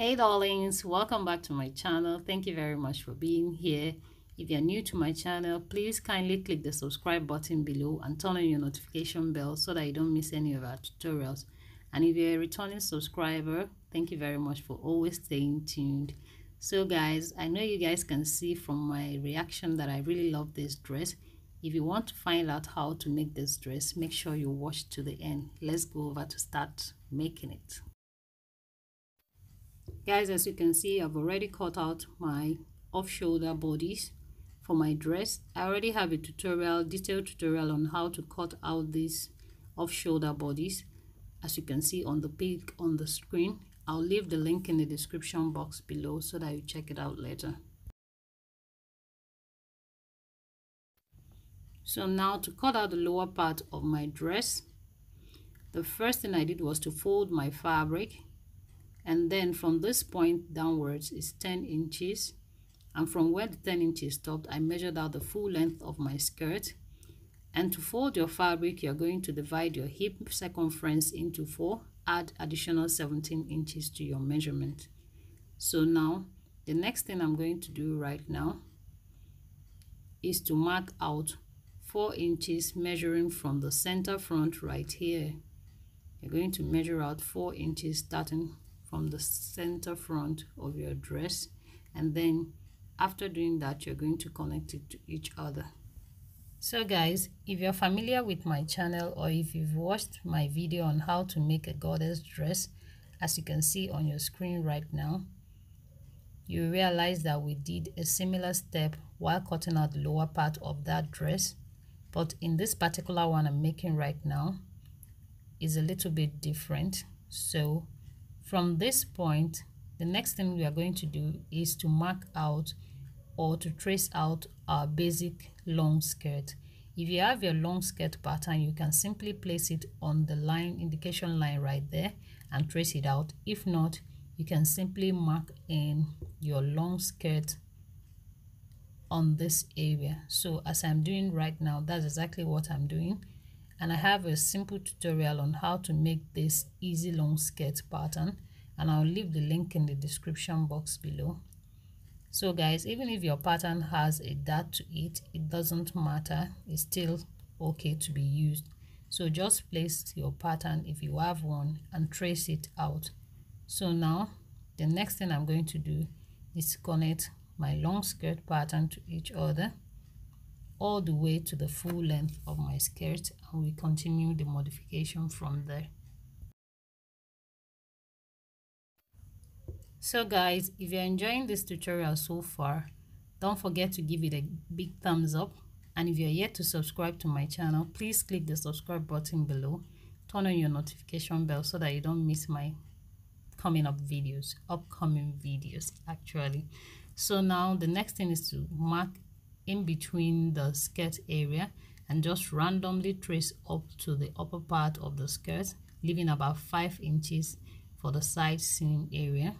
Hey darlings, welcome back to my channel. Thank you very much for being here. If you're new to my channel, please kindly click the subscribe button below and turn on your notification bell so that you don't miss any of our tutorials. And if you're a returning subscriber, thank you very much for always staying tuned. So guys, I know you guys can see from my reaction that I really love this dress. If you want to find out how to make this dress, make sure you watch to the end. Let's go over to start making it guys as you can see I've already cut out my off-shoulder bodice for my dress. I already have a tutorial detailed tutorial on how to cut out these off-shoulder bodice. As you can see on the on the screen I'll leave the link in the description box below so that you check it out later. So now to cut out the lower part of my dress the first thing I did was to fold my fabric and then from this point downwards is 10 inches. And from where the 10 inches stopped I measured out the full length of my skirt. And to fold your fabric you're going to divide your hip circumference into four add additional 17 inches to your measurement. So now the next thing I'm going to do right now is to mark out 4 inches measuring from the center front right here. You're going to measure out 4 inches starting from the center front of your dress and then after doing that you're going to connect it to each other. So guys if you're familiar with my channel or if you've watched my video on how to make a goddess dress as you can see on your screen right now you realize that we did a similar step while cutting out the lower part of that dress. But in this particular one I'm making right now is a little bit different. So from this point, the next thing we are going to do is to mark out or to trace out our basic long skirt. If you have your long skirt pattern, you can simply place it on the line, indication line right there and trace it out. If not, you can simply mark in your long skirt on this area. So as I'm doing right now, that's exactly what I'm doing and I have a simple tutorial on how to make this easy long skirt pattern. And I'll leave the link in the description box below. So guys even if your pattern has a dart to it it doesn't matter. It's still okay to be used. So just place your pattern if you have one and trace it out. So now the next thing I'm going to do is connect my long skirt pattern to each other all the way to the full length of my skirt and we continue the modification from there. So guys if you're enjoying this tutorial so far don't forget to give it a big thumbs up. And if you're yet to subscribe to my channel please click the subscribe button below. Turn on your notification bell so that you don't miss my coming up videos upcoming videos actually. So now the next thing is to mark in between the skirt area and just randomly trace up to the upper part of the skirt leaving about five inches for the side seam area.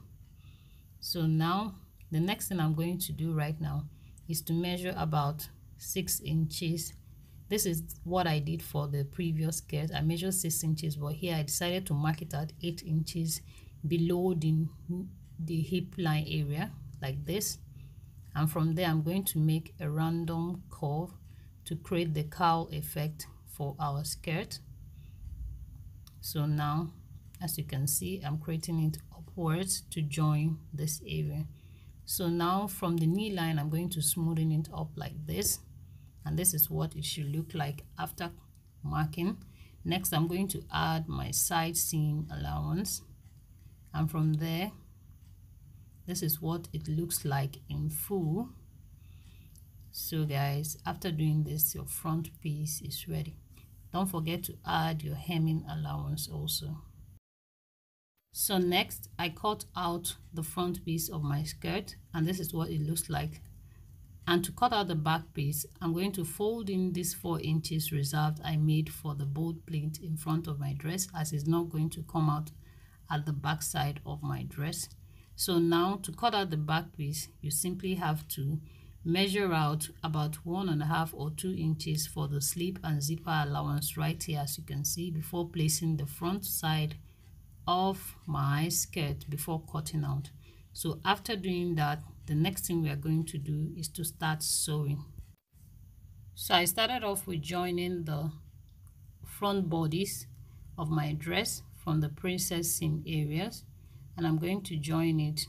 So now the next thing i'm going to do right now is to measure about six inches. This is what i did for the previous skirt. I measured six inches but here i decided to mark it at eight inches below the the hip line area like this and from there I'm going to make a random curve to create the cowl effect for our skirt. So now as you can see I'm creating it upwards to join this area. So now from the knee line I'm going to smoothen it up like this. And this is what it should look like after marking. Next I'm going to add my side seam allowance. And from there this is what it looks like in full. So guys after doing this your front piece is ready. Don't forget to add your hemming allowance also. So next I cut out the front piece of my skirt and this is what it looks like. And to cut out the back piece I'm going to fold in this 4 inches reserved I made for the bold pleat in front of my dress as it's not going to come out at the back side of my dress so now to cut out the back piece, you simply have to measure out about one and a half or two inches for the slip and zipper allowance right here as you can see before placing the front side of my skirt before cutting out. So after doing that the next thing we are going to do is to start sewing. So I started off with joining the front bodice of my dress from the princess seam areas and I'm going to join it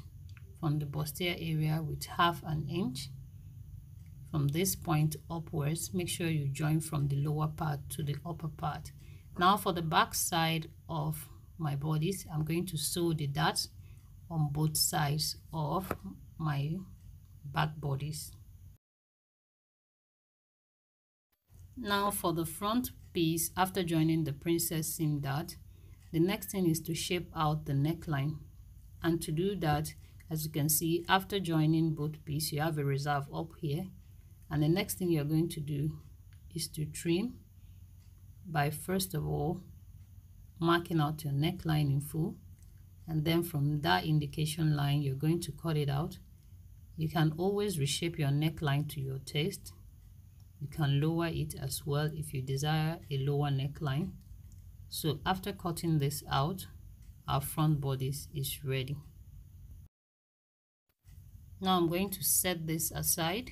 from the bustier area with half an inch. From this point upwards make sure you join from the lower part to the upper part. Now for the back side of my bodice I'm going to sew the darts on both sides of my back bodice now for the front piece after joining the princess seam dart the next thing is to shape out the neckline and to do that as you can see after joining both pieces you have a reserve up here. And the next thing you're going to do is to trim by first of all marking out your neckline in full. And then from that indication line you're going to cut it out. You can always reshape your neckline to your taste. You can lower it as well if you desire a lower neckline. So after cutting this out our front bodice is ready. Now I'm going to set this aside.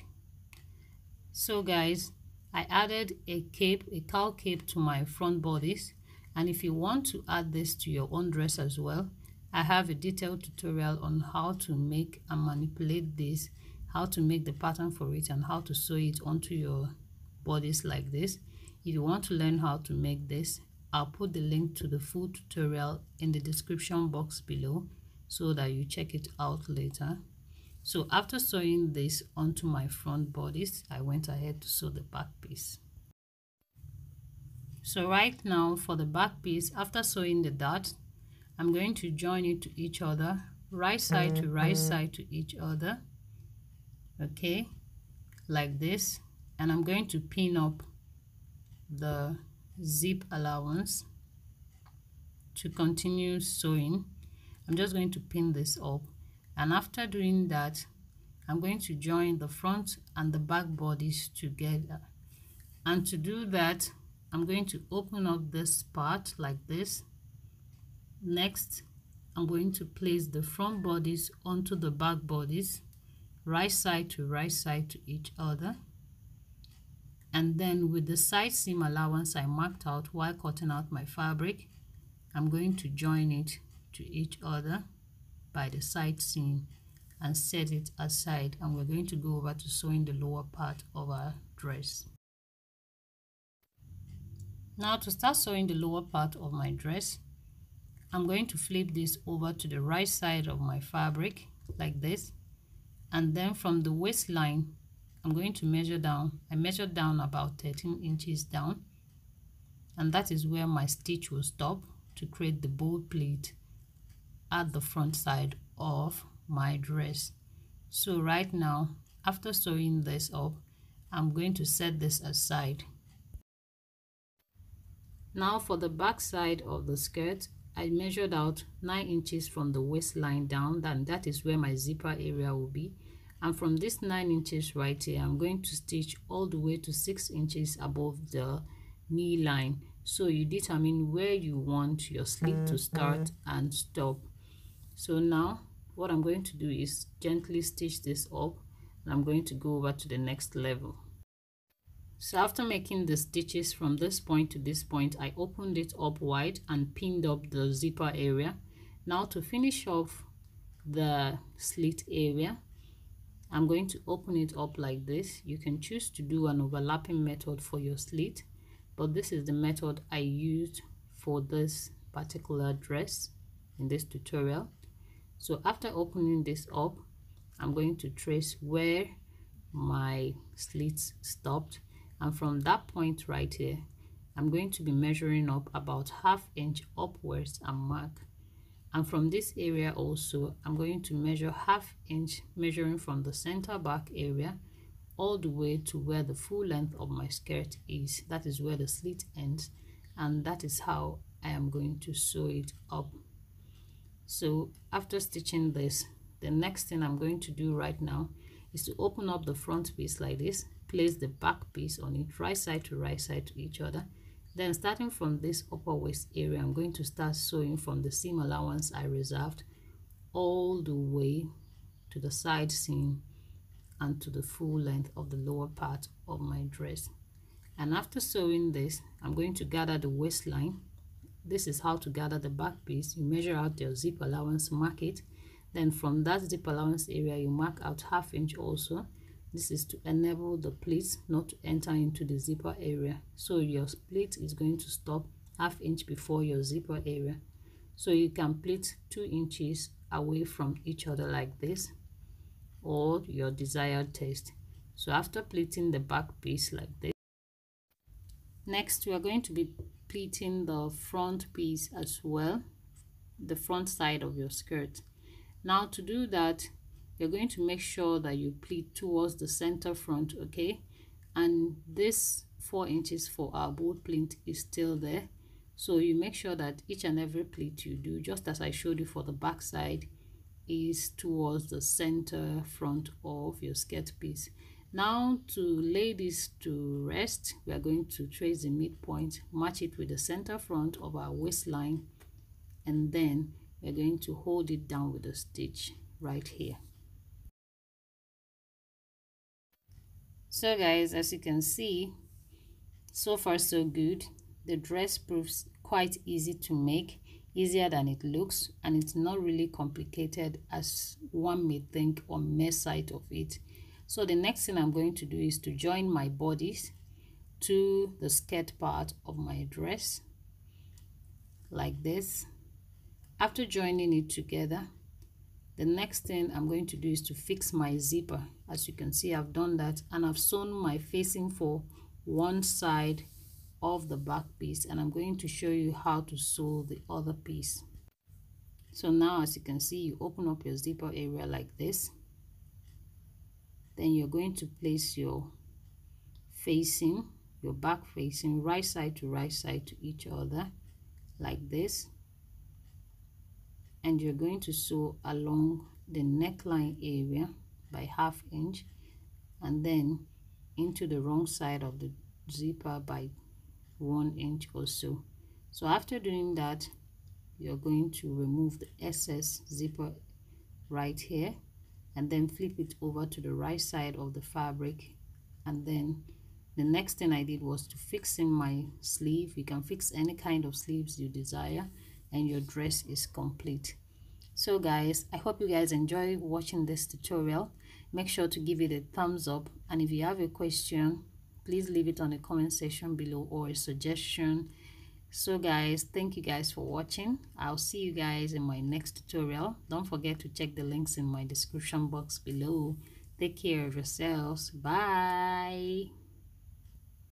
So guys I added a cape a cowl cape to my front bodice and if you want to add this to your own dress as well I have a detailed tutorial on how to make and manipulate this how to make the pattern for it and how to sew it onto your bodice like this. If you want to learn how to make this I'll put the link to the full tutorial in the description box below so that you check it out later so after sewing this onto my front bodice, I went ahead to sew the back piece. So right now for the back piece, after sewing the dart, I'm going to join it to each other, right side to right mm-hmm. side to each other, okay, like this. And I'm going to pin up the zip allowance to continue sewing. I'm just going to pin this up. And after doing that I'm going to join the front and the back bodice together. And to do that I'm going to open up this part like this. Next I'm going to place the front bodice onto the back bodice right side to right side to each other and then with the side seam allowance I marked out while cutting out my fabric I'm going to join it to each other by the side seam and set it aside and we're going to go over to sewing the lower part of our dress. Now to start sewing the lower part of my dress, I'm going to flip this over to the right side of my fabric like this and then from the waistline I'm going to measure down. I measured down about 13 inches down. And that is where my stitch will stop to create the bold pleat at the front side of my dress. So right now after sewing this up I'm going to set this aside. Now for the back side of the skirt I measured out 9 inches from the waistline down and that is where my zipper area will be and from this 9 inches right here I'm going to stitch all the way to 6 inches above the knee line. So you determine where you want your slit to mm-hmm. start and stop. So now what I'm going to do is gently stitch this up and I'm going to go over to the next level. So after making the stitches from this point to this point I opened it up wide and pinned up the zipper area. Now to finish off the slit area I'm going to open it up like this. You can choose to do an overlapping method for your slit but this is the method I used for this particular dress in this tutorial. So after opening this up i'm going to trace where my slits stopped. And from that point right here i'm going to be measuring up about half inch upwards and mark and from this area also i'm going to measure half inch measuring from the center back area all the way to where the full length of my skirt is. That is where the slit ends and that is how i am going to sew it up. So after stitching this the next thing i'm going to do right now is to open up the front piece like this place the back piece on it right side to right side to each other then starting from this upper waist area i'm going to start sewing from the seam allowance i reserved all the way to the side seam and to the full length of the lower part of my dress. And after sewing this i'm going to gather the waistline. This is how to gather the back piece. You measure out your zip allowance mark it. Then from that zip allowance area you mark out half inch also this is to enable the pleats not to enter into the zipper area. So your pleat is going to stop half inch before your zipper area. So you can pleat two inches away from each other like this or your desired taste. So after pleating the back piece like this next we are going to be pleating the front piece as well the front side of your skirt. Now to do that you're going to make sure that you pleat towards the center front okay? And this four inches for our bold pleat is still there. So you make sure that each and every pleat you do just as I showed you for the back side is towards the center front of your skirt piece. Now to lay this to rest we are going to trace the midpoint match it with the center front of our waistline and then we're going to hold it down with a stitch right here so guys as you can see so far so good. The dress proves quite easy to make easier than it looks and it's not really complicated as one may think on mere sight of it. So the next thing i'm going to do is to join my bodice to the skirt part of my dress like this. After joining it together the next thing I'm going to do is to fix my zipper as you can see I've done that and I've sewn my facing for one side of the back piece and I'm going to show you how to sew the other piece. So now as you can see you open up your zipper area like this. Then you're going to place your facing your back facing right side to right side to each other like this. And you're going to sew along the neckline area by half inch and then into the wrong side of the zipper by one inch or so. So after doing that you're going to remove the excess zipper right here and then flip it over to the right side of the fabric. And then the next thing I did was to fix in my sleeve. You can fix any kind of sleeves you desire and your dress is complete so guys i hope you guys enjoy watching this tutorial. Make sure to give it a thumbs up and if you have a question please leave it on the comment section below or a suggestion. So guys thank you guys for watching. I'll see you guys in my next tutorial. Don't forget to check the links in my description box below. Take care of yourselves. Bye